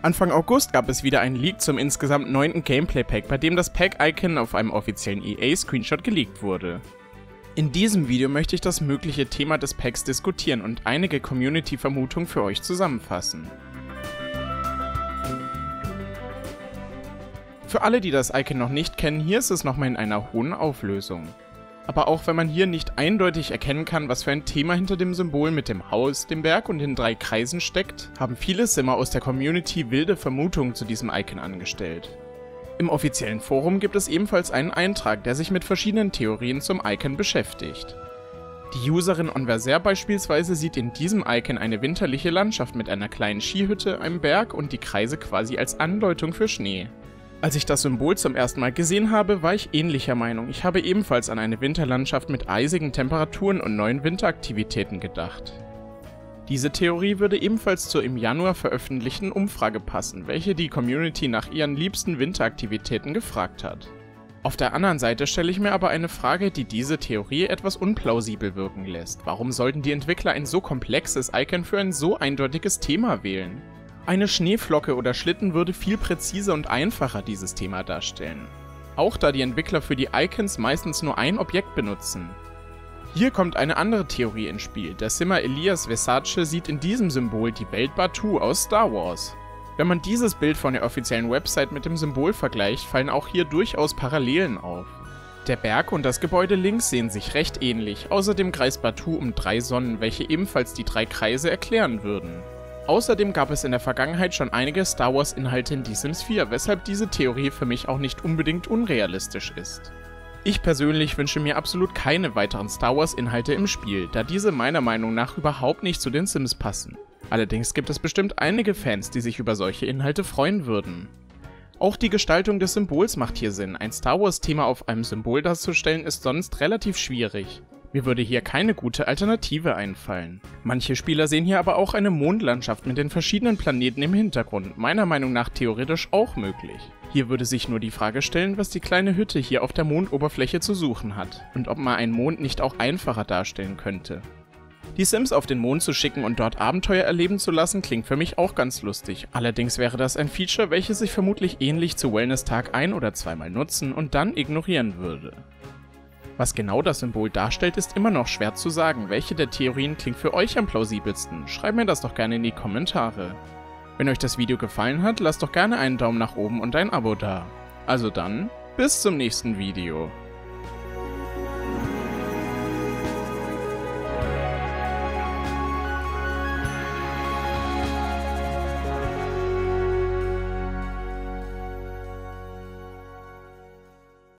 Anfang August gab es wieder einen Leak zum insgesamt neunten Gameplay-Pack, bei dem das Pack-Icon auf einem offiziellen EA-Screenshot geleakt wurde. In diesem Video möchte ich das mögliche Thema des Packs diskutieren und einige Community-Vermutungen für euch zusammenfassen. Für alle, die das Icon noch nicht kennen, hier ist es nochmal in einer hohen Auflösung. Aber auch wenn man hier nicht eindeutig erkennen kann, was für ein Thema hinter dem Symbol mit dem Haus, dem Berg und den drei Kreisen steckt, haben viele Simmer aus der Community wilde Vermutungen zu diesem Icon angestellt. Im offiziellen Forum gibt es ebenfalls einen Eintrag, der sich mit verschiedenen Theorien zum Icon beschäftigt. Die Userin Onverser beispielsweise sieht in diesem Icon eine winterliche Landschaft mit einer kleinen Skihütte, einem Berg und die Kreise quasi als Andeutung für Schnee. Als ich das Symbol zum ersten Mal gesehen habe, war ich ähnlicher Meinung. Ich habe ebenfalls an eine Winterlandschaft mit eisigen Temperaturen und neuen Winteraktivitäten gedacht. Diese Theorie würde ebenfalls zur im Januar veröffentlichten Umfrage passen, welche die Community nach ihren liebsten Winteraktivitäten gefragt hat. Auf der anderen Seite stelle ich mir aber eine Frage, die diese Theorie etwas unplausibel wirken lässt. Warum sollten die Entwickler ein so komplexes Icon für ein so eindeutiges Thema wählen? Eine Schneeflocke oder Schlitten würde viel präziser und einfacher dieses Thema darstellen. Auch da die Entwickler für die Icons meistens nur ein Objekt benutzen. Hier kommt eine andere Theorie ins Spiel. Der Simmer Elias Versace sieht in diesem Symbol die Welt Batu aus Star Wars. Wenn man dieses Bild von der offiziellen Website mit dem Symbol vergleicht, fallen auch hier durchaus Parallelen auf. Der Berg und das Gebäude links sehen sich recht ähnlich, außerdem kreist Batu um drei Sonnen, welche ebenfalls die drei Kreise erklären würden. Außerdem gab es in der Vergangenheit schon einige Star Wars Inhalte in The Sims 4, weshalb diese Theorie für mich auch nicht unbedingt unrealistisch ist. Ich persönlich wünsche mir absolut keine weiteren Star Wars Inhalte im Spiel, da diese meiner Meinung nach überhaupt nicht zu den Sims passen. Allerdings gibt es bestimmt einige Fans, die sich über solche Inhalte freuen würden. Auch die Gestaltung des Symbols macht hier Sinn, ein Star Wars Thema auf einem Symbol darzustellen ist sonst relativ schwierig. Mir würde hier keine gute Alternative einfallen. Manche Spieler sehen hier aber auch eine Mondlandschaft mit den verschiedenen Planeten im Hintergrund, meiner Meinung nach theoretisch auch möglich. Hier würde sich nur die Frage stellen, was die kleine Hütte hier auf der Mondoberfläche zu suchen hat und ob man einen Mond nicht auch einfacher darstellen könnte. Die Sims auf den Mond zu schicken und dort Abenteuer erleben zu lassen, klingt für mich auch ganz lustig. Allerdings wäre das ein Feature, welches ich vermutlich ähnlich zu Wellness Tag ein- oder zweimal nutzen und dann ignorieren würde. Was genau das Symbol darstellt, ist immer noch schwer zu sagen. Welche der Theorien klingt für euch am plausibelsten? Schreibt mir das doch gerne in die Kommentare. Wenn euch das Video gefallen hat, lasst doch gerne einen Daumen nach oben und ein Abo da. Also dann, bis zum nächsten Video.